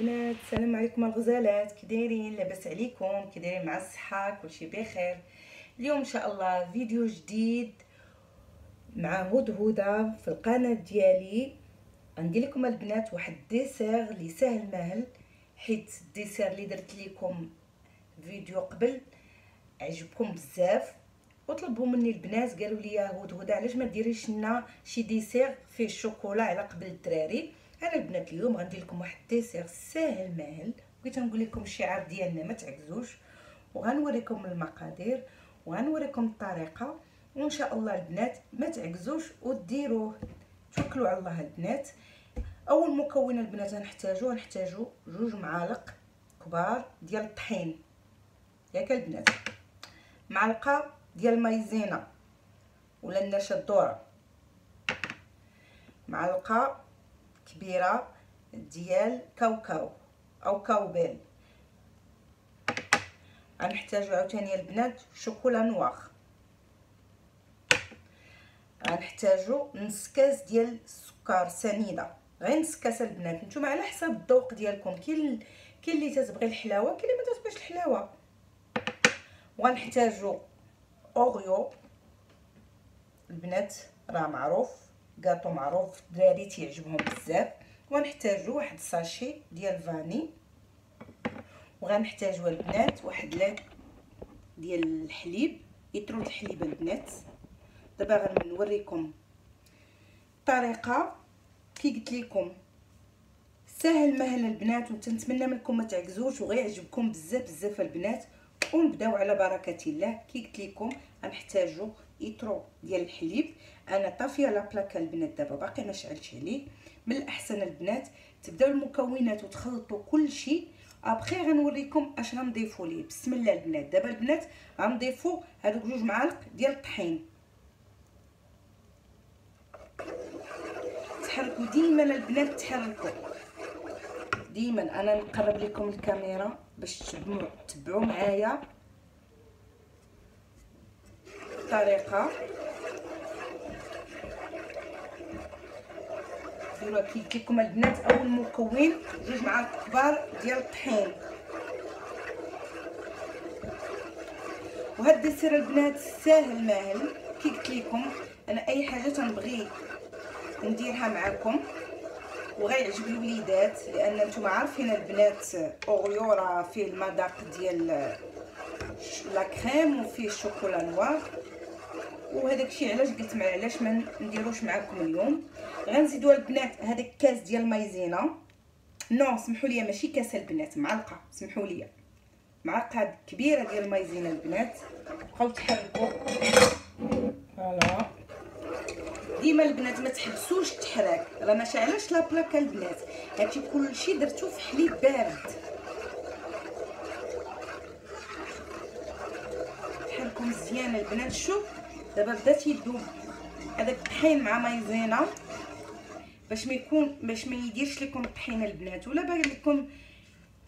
البنات السلام عليكم الغزالات. كي دايرين لاباس عليكم كي دايرين مع الصحة كلشي بخير. اليوم إن شاء الله فيديو جديد مع هدهده في القناة ديالي. غندير لكم البنات واحد dessert اللي ساهل ماهل حيت ال dessert اللي درت لكم فيديو قبل عجبكم بزاف. وطلبوا مني البنات قالوا لي هدهده علاش ما ديريش لنا شي dessert فيه الشوكولا على قبل الدراري؟ أنا البنات اليوم غندير لكم واحد ديسير ساهل ماهل. بغيت نقول لكم الشعار ديالنا ما تعكزوش وغنوريكم المقادير وغنوريكم الطريقة. وإن شاء الله البنات ما تعكزوش وديروه. توكلوا على الله البنات. أول مكون البنات غنحتاجو غنحتاجو جوج معالق كبار ديال الطحين. ياك البنات. معلقة ديال مايزينا ولا النشا الذره معلقة كبيرة ديال كاوكاو أو كاوبيل. غنحتاجو عاوتاني البنات شوكولا نواغ. غنحتاجو نص كاس ديال السكر سنيدة. غير نص البنات. نتوما على حسب الذوق ديالكم. كاين كاين اللي تتبغي الحلاوة كاين اللي ما تتبغيش الحلاوة. وغنحتاجو اوريو البنات راه معروف كاطو معروف الدراري تيعجبهم بزاف. وغنحتاجو واحد sachet ديال vanille. وغنحتاجو البنات واحد لاك ديال الحليب. يترو الحليب البنات. دابا غنوريكم الطريقة كي قلت لكم. ساهل ماهل البنات وتنتمنى منكم ما تعكزوش وغيعجبكم بزاف بزاف البنات. ونبداو على بركة الله. كي قلت لكم غنحتاجو يترو ديال الحليب. أنا طافية لا بلاكة البنات دابا باقي ما شعلتش عليه. من الأحسن البنات تبداو المكونات وتخلطوا كل شيء أبخي غنوريكم أش غنضيفوا ليه. بسم الله البنات. دابا البنات غنضيفوا هذوك جوج معالق ديال الطحين. تحركوا ديما البنات تحركوا. ديما أنا نقرب لكم الكاميرا باش تتبعوا تبعوا معايا الطريقة. ديروا كي البنات أول مكون جوج معالق كبار ديال الطحين. وهاد الديسير البنات ساهل ماهل. كي قلت لكم أنا أي حاجة تنبغي نديرها معكم وغيعجب الوليدات لأن نتوما عارفين البنات أوريو راه فيه المذاق ديال la crème وفيه ال chocolat noir. وهذاك الشيء علاش قلت مع علاش ما نديروش معكم اليوم؟ غنزيدوا البنات هذاك كاس ديال المايزينا non سمحوا لي ماشي كاس البنات معلقة سمحوا لي. معلقة كبيرة ديال المايزينا البنات. بقاو تحركوا فوالا. ديما البنات ما تحبسوش التحراك راه شعلاش لا بلاكه البنات. هادشي كلشي درتو في حليب بارد. تحركوا مزيان البنات. شوف دابا بدات يذوب هذاك الطحين مع مايزينا. باش ما يكون باش ما يديرش لكم الطحين البنات. ولا باغي لكم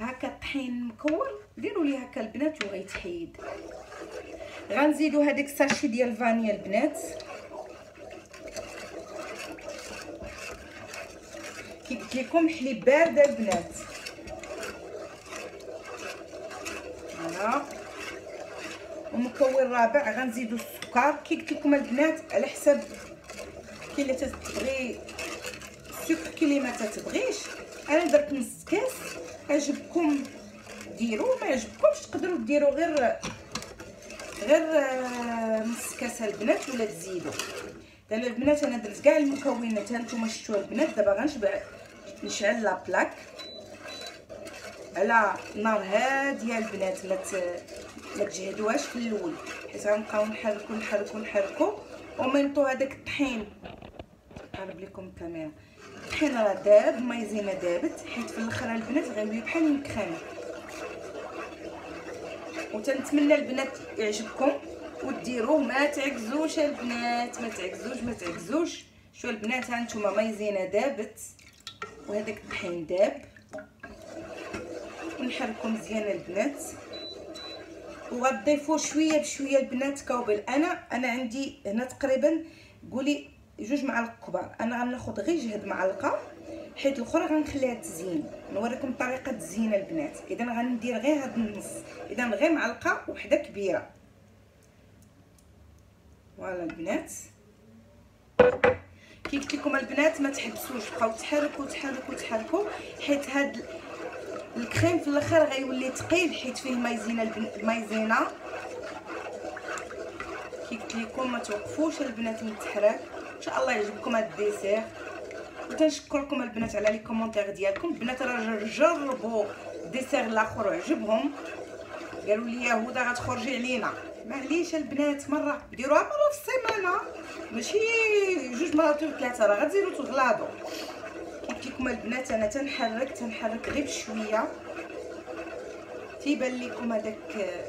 هكا الطحين مكور ديروا ليه هكا البنات وغيتحيد. غنزيدوا هذيك الساشي ديال الفانيا البنات. كي قلت لكم حليب بارد البنات. هنا ومكون رابع غنزيدوا السكر. كي قلت لكم البنات على حسب كاين اللي تتبغي السكر كاين اللي ما تتبغيش. أنا درت نص كاس عجبكم ديروا ما عجبكمش تقدروا ديروا غير غير نص كاس البنات ولا تزيدوا دابا البنات أنا درت كاع المكونات هانتوما شفتوا البنات دابا غنشبع نشعل لا بلاك على نار هادية البنات ما ما تجهدوهاش في الأول. حيت غنبقاو نحركو نحركو نحركو. وميمطو هذاك الطحين نقرب لكم الكاميرا. الطحين راه داب مايزينا دابت. حيت في الأخر البنات غيولي بحال المكرمه وتنتمنى البنات يعجبكم. وديروه ما تعكزوش البنات ما تعكزوش ما تعكزوش. شو البنات ها نتوما مايزينا دابت. وهذاك الطحين داب ونحركو مزيان البنات. وغتضيفوا شوية بشوية البنات كوبل أنا أنا عندي هنا تقريبا قولي جوج معالق كبار. أنا غناخذ غير جهد معلقة حيت الأخرى غنخليها تزين نوريكم طريقة تزيين البنات. إذا غندير غير هاد النص. إذا غير معلقة وحدة كبيرة. فوالا البنات. كي قلت لكم البنات ما تحبسوش بقاو تحركوا تحركوا تحركوا حيت هاد الكريم في الأخر غيولي ثقيل حيت فيه مايزينا المايزينا كي قلت لكم ما توقفوش البنات من التحراك. إن شاء الله يعجبكم هاد ال dessert. وتنشكركم البنات على les commentaires ديالكم. البنات راه جربوا ال dessert الآخر وعجبهم. قالوا لي هدى غتخرجي علينا. معليش البنات مره ديروها مرة في السيمانة. ماشي جوج مرات ولا ثلاثة راه غتزيدوا تغلاضوا قلت لكم البنات أنا تنحرك تنحرك غير بشوية. تيبان لكم هذاك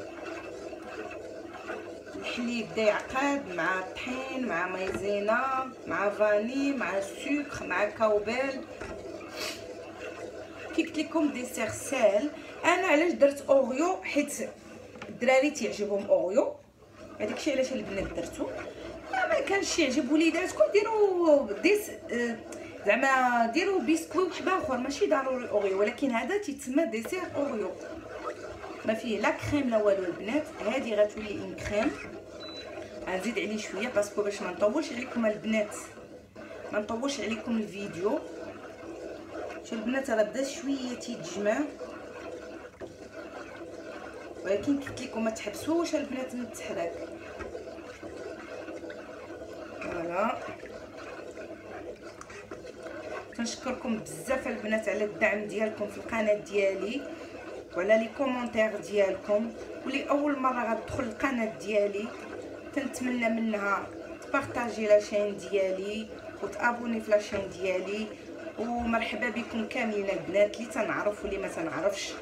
الحليب بدا يعقد مع الطحين مع مايزينا مع فاني مع السكر مع كاوبيل. كي قلت لكم ديسير سال أنا علاش درت اوريو حيت الدراري تيعجبهم اوريو هذاك الشيء علاش البنات درتو. ما كانش يعجب وليداتكم ديروا ديس آه زعما ديروا بيسكوي وحده آخر ماشي ضروري اوريو ولكن هذا تيتسمى ديسير اوريو ما فيه لا كريم لا والو البنات هذه غتولي une crème غنزيد عليه شوية parce que باش ما نطولش عليكم البنات. ما نطولش عليكم الفيديو. شوف البنات راه بدا شوية تيتجمع. ولكن قلت لكم ما تحبسوش البنات من التحراك. voilà كنشكركم بزاف البنات على الدعم ديالكم في القناة ديالي وعلى les commentaires ديالكم. واللي أول مرة غتدخل القناة ديالي تنتمنى منها تبارطاجي la chaîne ديالي وتابوني في la chaîne ديالي. ومرحبا بكم كاملين البنات اللي تنعرف واللي ما تنعرفش.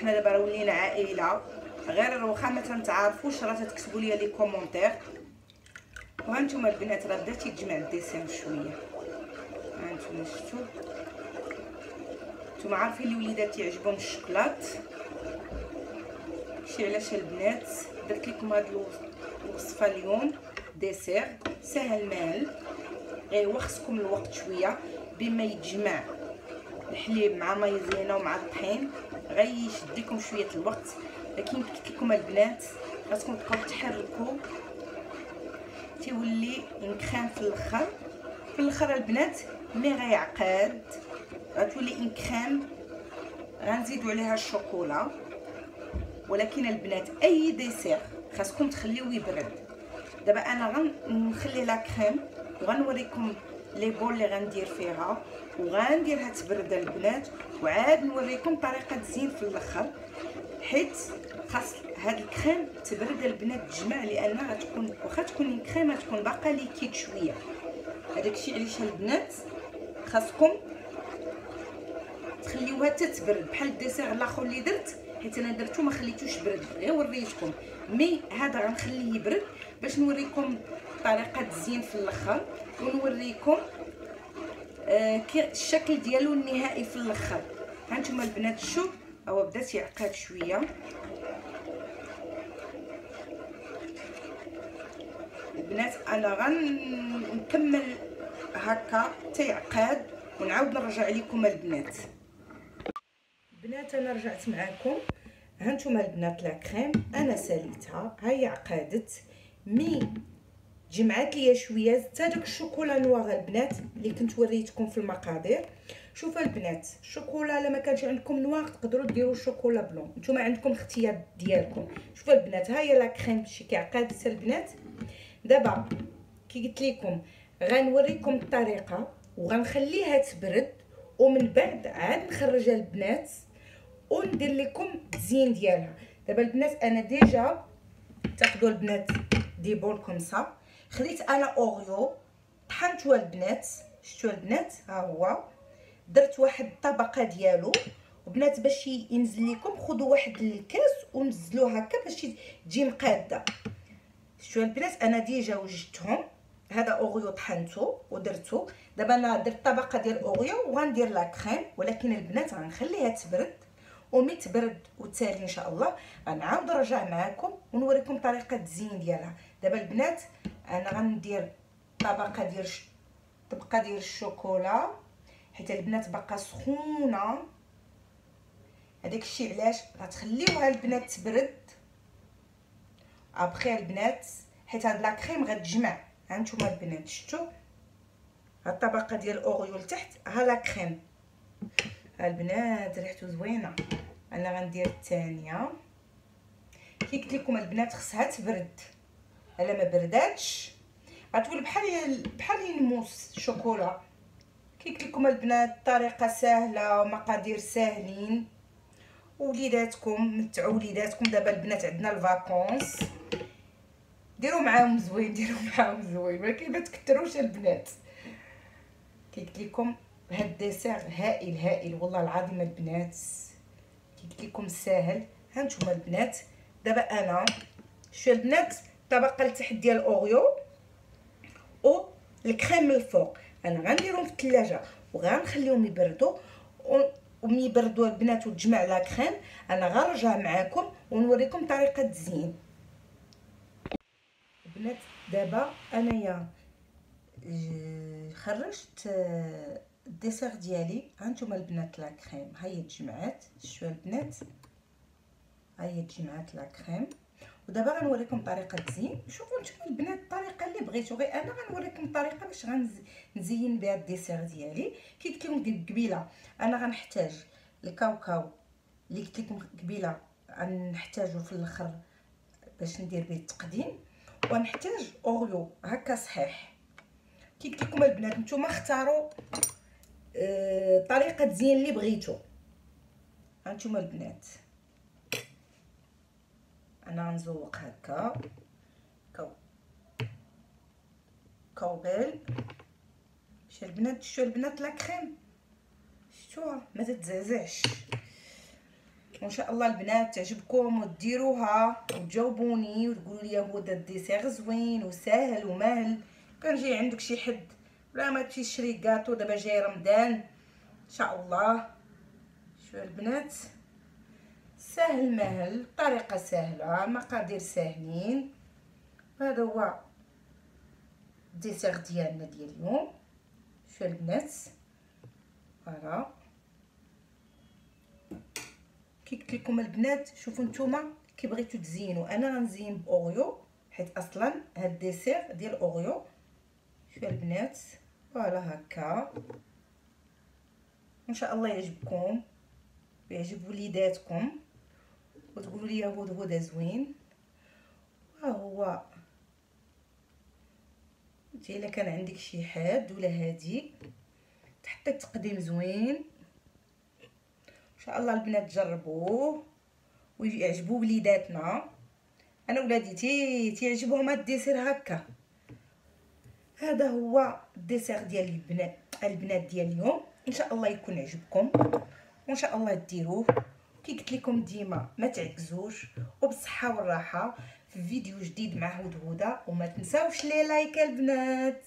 حنا دابا ولينا عائلة غير واخا ما تنتعارفوش راه تكتبوا لي les commentaires. وهانتوما البنات راه بدا تيتجمع ال dessert شوية هانتوما شفتوا نتوما عارفين لي وليدات يعجبهم الشوكولات شي علاش البنات درت لكم هاد الوصفه اليوم ديسير سهل مال غير خصكم الوقت شوية بما يتجمع الحليب مع مايزينا ومع الطحين غيشد لكم شوية الوقت لكن قلت لكم البنات خاصكم تبقاو تحركوا تيولي une crème في الآخر في الآخر البنات مي غيعقد. غتولي une crème غنزيدو عليها الشوكولا. ولكن البنات أي dessert خاصكم تخليوه يبرد. دابا أنا غنخلي la crème وغنوريكم les bols اللي غندير فيها وغنديرها تبرد البنات وعاد نوريكم طريقة تزيين في الآخر حيت خاص هاد الكريم تبرد البنات تجمع لأن غتكون واخا تكون الكريم تكون باقا ليكيد شوية. هذاك الشيء علاش البنات خاصكم تخليوها تتبرد. بحال الديسير الآخر اللي درت حيت أنا درتو ما خليتوش برد. غير وريتكم. مي هذا غنخليه يبرد باش نوريكم طريقة تزيين في الأخر ونوريكم آه الشكل ديالو النهائي في الأخر. هانتوما البنات شوف. هو بدا تيعقد شوية. البنات أنا غنكمل هكا تيعقد ونعاود نرجع لكم البنات. البنات أنا رجعت معكم هانتوما البنات لا كريم. أنا ساليتها. هاي عقدت مي جمعات ليا شوية. زدت هذاك الشوكولا نوار البنات اللي كنت وريتكم في المقادير. شوفوا البنات الشوكولا إلا ما كانش عندكم noir تقدروا ديروا chocolat blanc. نتوما عندكم الاختيار ديالكم. شوفوا البنات ها هي la crème شي كيعقدت البنات. دابا كي قلت لكم غنوريكم الطريقة وغنخليها تبرد ومن بعد عاد نخرجها البنات وندير لكم التزيين ديالها. دابا البنات أنا déjà تاخذوا البنات des bols comme ça خديت أنا أوريو طحنتو البنات شفتوا البنات؟ ها هو. درت واحد الطبقة ديالو وبنات باش ينزل لكم خذوا واحد الكاس ونزلوه هكا باش تجي مقادة. شفتوا البنات؟ أنا déjà وجدتهم. هذا اوريو طحنتو ودرتو. دابا أنا درت طبقة ديال اوريو وغندير la crème ولكن البنات غنخليها تبرد. ومي تبرد وتسالي إن شاء الله. غنعاود نرجع معكم ونوريكم طريقة التزيين ديالها. دابا البنات أنا غندير طبقة ديال طبقة ديال الشوكولا. حيت البنات باقا سخونة. هذاك الشيء علاش غتخليوها البنات تبرد. ابخي البنات حيت هاد لا كريم غتجمع. ها نتوما البنات شفتوا هاد الطبقة ديال الاوريو لتحت ها لا كريم. البنات ريحته زوينة. أنا غندير الثانية كي قلت لكم البنات خصها تبرد. ألا ما برداتش؟ غتولي بحال بحال ال mousse chocolat. كي قلت لكم البنات طريقة سهلة ومقادير ساهلين. وليداتكم متعوا وليداتكم. دابا البنات عندنا ال vacances. ديروا معاهم زوين ديروا معاهم زوين. ولكن ما تكثروش البنات. كي قلت لكم هاد ال dessert هائل هائل. والله العظيم البنات كي قلت لكم ساهل. ها نتوما البنات. دابا أنا شو البنات الطبقه لتحت ديال الأوريو و الكريم من الفوق. أنا غنديرهم في الثلاجه وغنخليهم يبردوا. وملي يبردوا البنات وتجمع لا كريم أنا غنرجع معاكم ونوريكم طريقة التزيين. البنات دابا أنايا آه، خرجت آه، ال dessert ديالي. ها نتوما البنات la crème. ها هي تجمعات شوية البنات؟ ها هي تجمعات la crème. ودابا غنوريكم طريقة التزيين شوفوا نتوما البنات الطريقة اللي بغيتو. غير أنا غنوريكم الطريقة باش غنزين بها ال dessert ديالي. كي قلت لكم قبيلة أنا غنحتاج الكاوكاو اللي قلت لكم قبيلة غنحتاجو في الآخر باش ندير به التقديم. ونحتاج اوريو هكا صحيح. كي قلت لكم البنات نتوما اختاروا آه طريقة تزيين اللي بغيتو. هانتوما البنات. أنا غنزوق هكا. كو. كوبيل. شتو البنات شتو البنات la crème. شتوها ما تتزعزعش. وان شاء الله البنات تعجبكم وديروها وتجاوبوني وتقولوا لي هدى ال dessert زوين وساهل وماهل كان جاي عندك شي حد. ولا ما تشري كاطو دابا جاي رمضان. إن شاء الله. شوف البنات. سهل مهل طريقة سهلة مقادير ساهلين. هذا هو ال dessert ديالنا ديال اليوم. شوف البنات؟ voilà كي قلت لكم البنات شوفوا نتوما كي بغيتو تزينوا. أنا غنزين ب Oreo حيت أصلا هاد ال dessert ديال Oreo شوف البنات؟ voilà هكا. إن شاء الله يعجبكم ويعجب وليداتكم. وتقولوا لي هدهوده زوين. ها هو انت إلا كان عندك شي حد ولا هادي تحطي التقديم زوين. إن شاء الله البنات جربوه ويعجبوا وليداتنا. أنا ولادي تي تيعجبهم هاد ال dessert هكا. هذا هو ال dessert ديال البنات البنات ديال اليوم. إن شاء الله يكون عجبكم. وإن شاء الله ديروه. كي قلت لكم ديما ما تعكزوش وبالصحه والراحة في فيديو جديد مع هدهوده وما تنساوش لي like البنات.